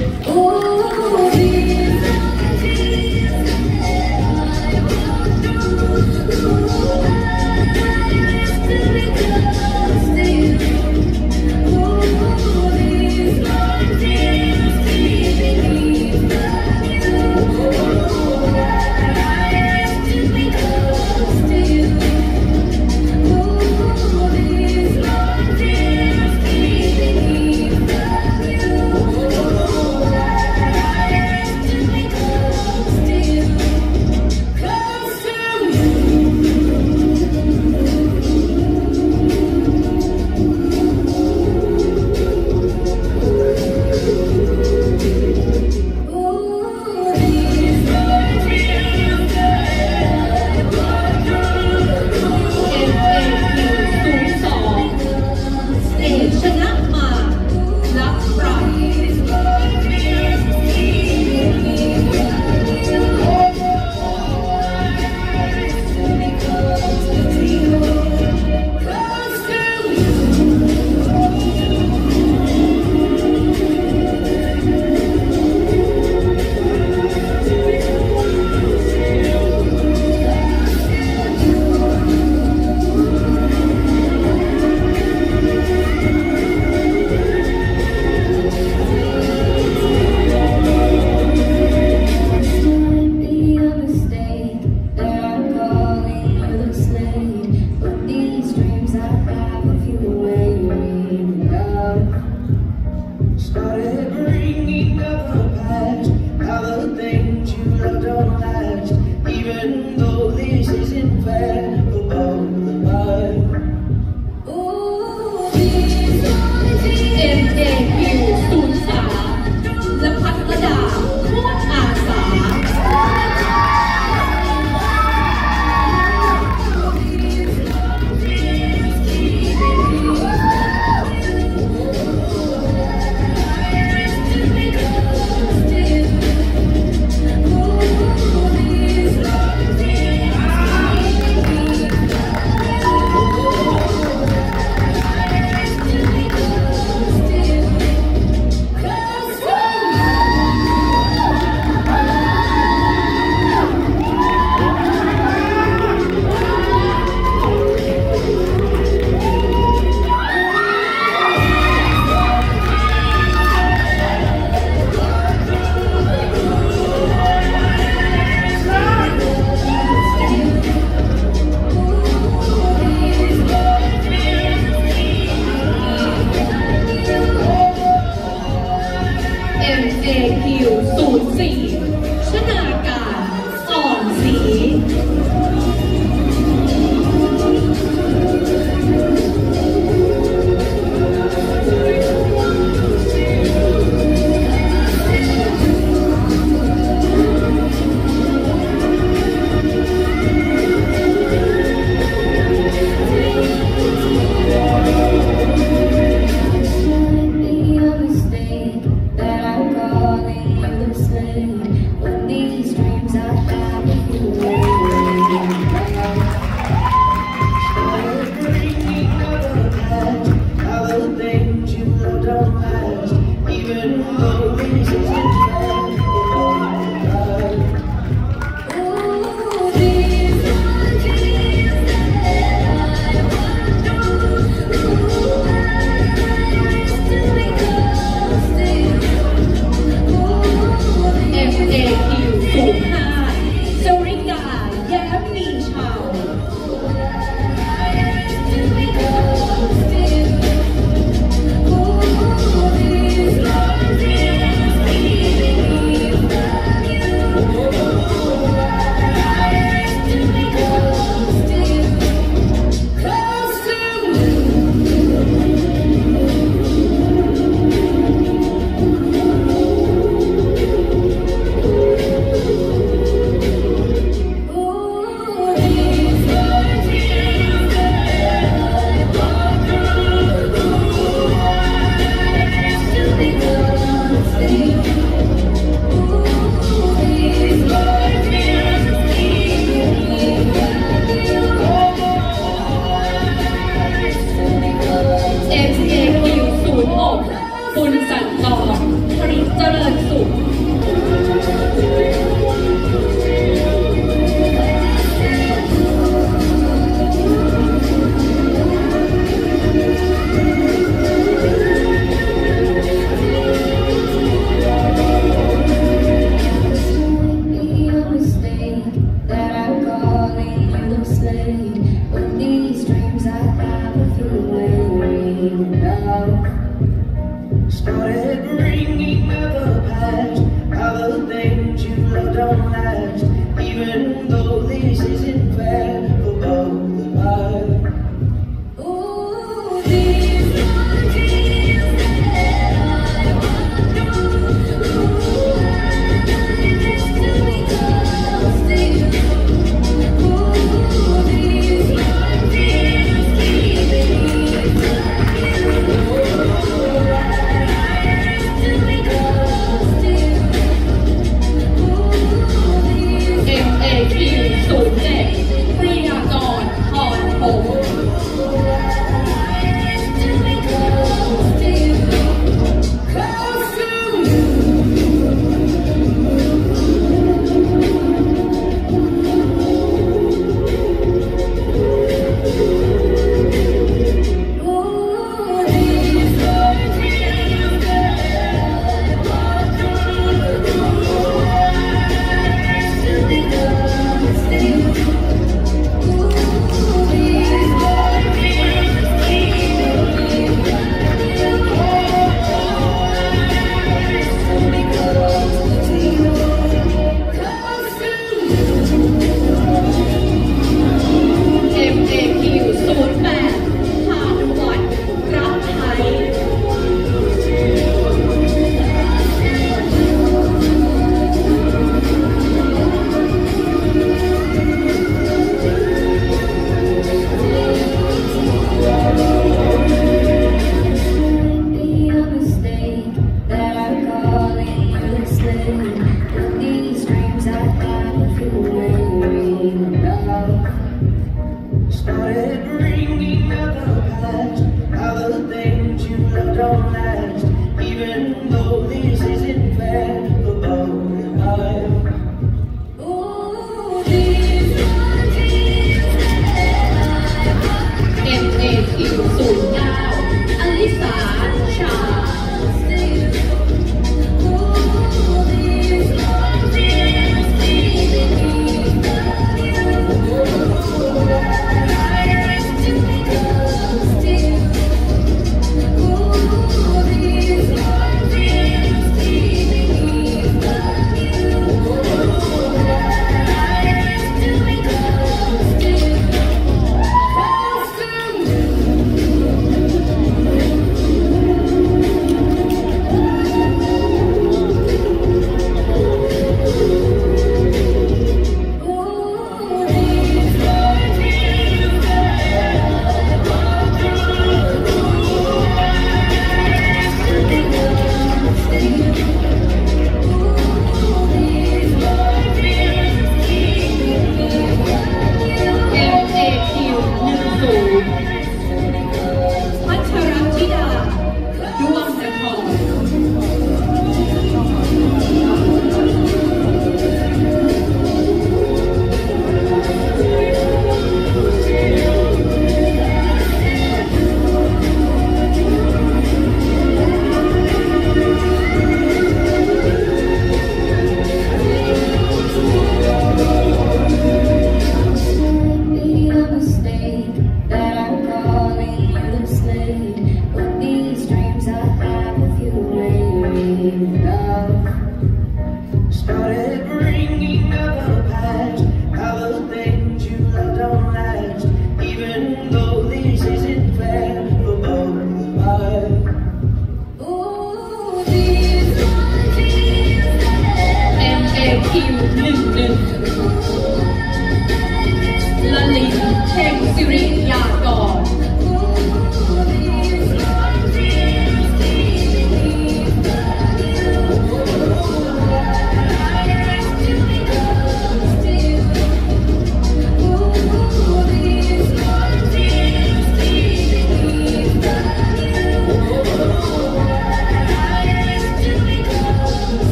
Thank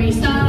restart.